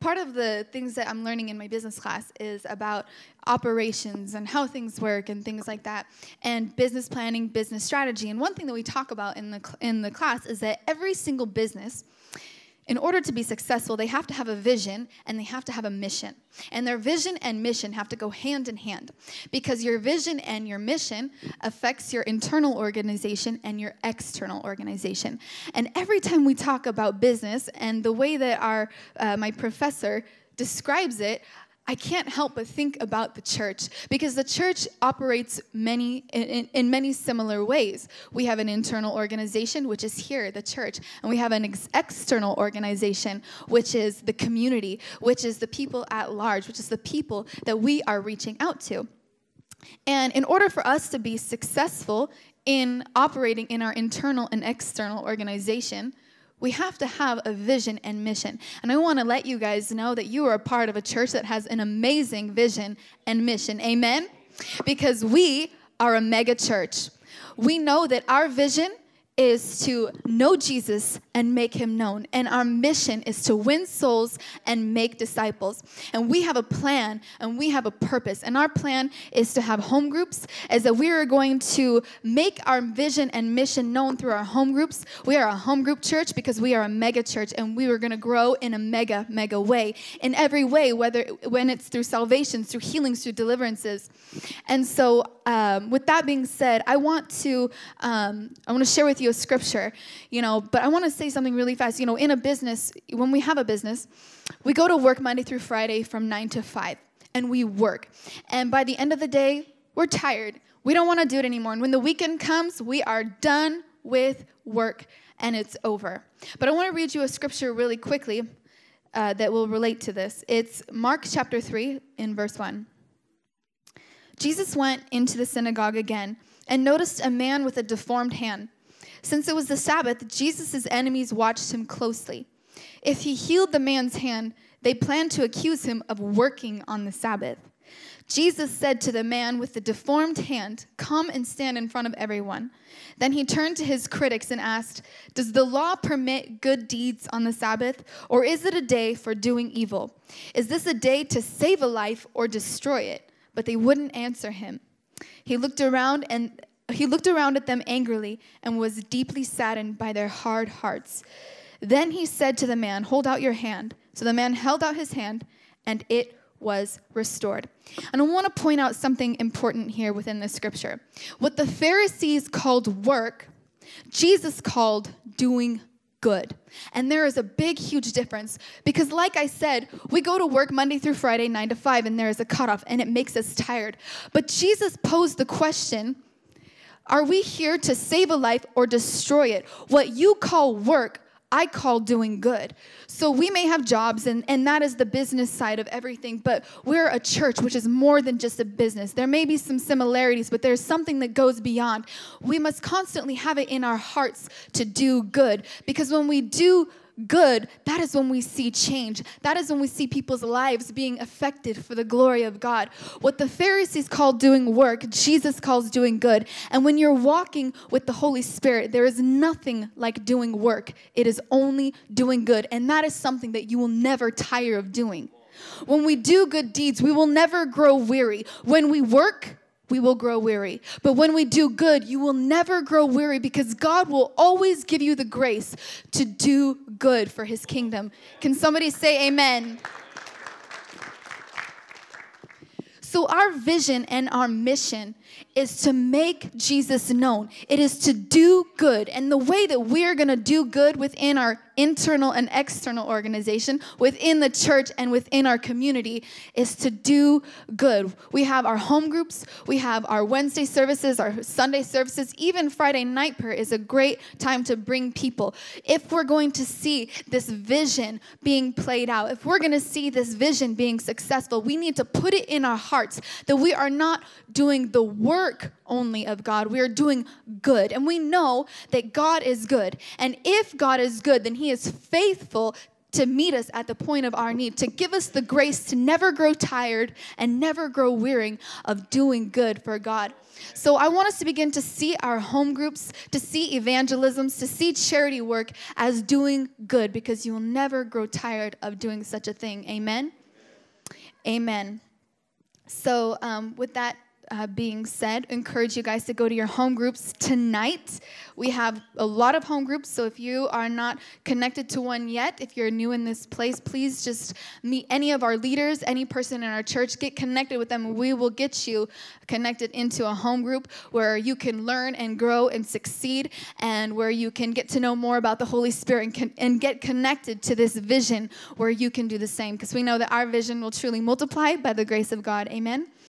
part of the things that I'm learning in my business class is about operations and how things work and things like that, and business planning, business strategy. And one thing that we talk about in the in the class is that every single business in order to be successful, they have to have a vision and they have to have a mission. And their vision and mission have to go hand in hand because your vision and your mission affects your internal organization and your external organization. And every time we talk about business and the way that our uh, my professor describes it, I can't help but think about the church because the church operates many in, in, many similar ways. We have an internal organization, which is here, the church, and we have an ex- external organization, which is the community, which is the people at large, which is the people that we are reaching out to. And in order for us to be successful in operating in our internal and external organization, we have to have a vision and mission. And I want to let you guys know that you are a part of a church that has an amazing vision and mission. Amen? Because we are a mega church. We know that our vision is to know Jesus and make him known. And our mission is to win souls and make disciples. And we have a plan and we have a purpose. And our plan is to have home groups, is that we are going to make our vision and mission known through our home groups. We are a home group church because we are a mega church and we are going to grow in a mega, mega way. In every way, whether when it's through salvation, through healings, through deliverances. And so, um, with that being said, I want to um, I want to share with you a scripture, you know, but I want to say something really fast. You know, in a business, when we have a business, we go to work Monday through Friday from 9 to 5 and we work. And by the end of the day, we're tired. We don't want to do it anymore. And when the weekend comes, we are done with work and it's over. But I want to read you a scripture really quickly uh, that will relate to this. It's Mark chapter 3 in verse 1. Jesus went into the synagogue again and noticed a man with a deformed hand. Since it was the Sabbath, Jesus' enemies watched him closely. If he healed the man's hand, they planned to accuse him of working on the Sabbath. Jesus said to the man with the deformed hand, Come and stand in front of everyone. Then he turned to his critics and asked, Does the law permit good deeds on the Sabbath, or is it a day for doing evil? Is this a day to save a life or destroy it? But they wouldn't answer him. He looked around and he looked around at them angrily and was deeply saddened by their hard hearts. Then he said to the man, Hold out your hand. So the man held out his hand, and it was restored. And I want to point out something important here within the scripture. What the Pharisees called work, Jesus called doing good. And there is a big, huge difference because, like I said, we go to work Monday through Friday, nine to five, and there is a cutoff, and it makes us tired. But Jesus posed the question are we here to save a life or destroy it? What you call work, I call doing good. So we may have jobs, and, and that is the business side of everything, but we're a church, which is more than just a business. There may be some similarities, but there's something that goes beyond. We must constantly have it in our hearts to do good, because when we do good, that is when we see change. That is when we see people's lives being affected for the glory of God. What the Pharisees called doing work, Jesus calls doing good. And when you're walking with the Holy Spirit, there is nothing like doing work, it is only doing good. And that is something that you will never tire of doing. When we do good deeds, we will never grow weary. When we work, we will grow weary. But when we do good, you will never grow weary because God will always give you the grace to do good for his kingdom. Can somebody say amen? So, our vision and our mission is to make Jesus known. It is to do good. And the way that we're going to do good within our internal and external organization, within the church and within our community, is to do good. We have our home groups, we have our Wednesday services, our Sunday services, even Friday night prayer is a great time to bring people. If we're going to see this vision being played out, if we're going to see this vision being successful, we need to put it in our hearts that we are not doing the work only of God. We are doing good. And we know that God is good. And if God is good, then He is faithful to meet us at the point of our need, to give us the grace to never grow tired and never grow weary of doing good for God. So I want us to begin to see our home groups, to see evangelisms, to see charity work as doing good because you will never grow tired of doing such a thing. Amen. Amen. So, um, with that uh, being said, encourage you guys to go to your home groups tonight. We have a lot of home groups, so if you are not connected to one yet, if you're new in this place, please just meet any of our leaders, any person in our church, get connected with them. We will get you connected into a home group where you can learn and grow and succeed, and where you can get to know more about the Holy Spirit and, and get connected to this vision where you can do the same. Because we know that our vision will truly multiply by the grace of God. Amen.